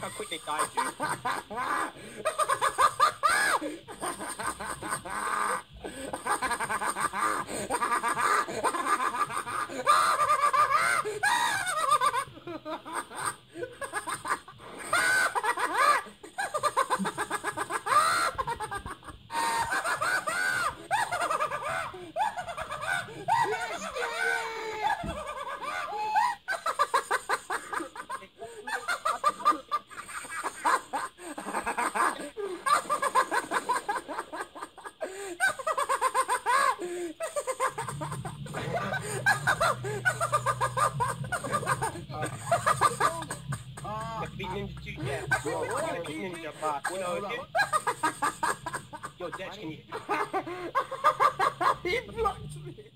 How quick they died, dude. Big Ninja gonna Big Ninja bot. You Yo, Dash, can you... he blocked me.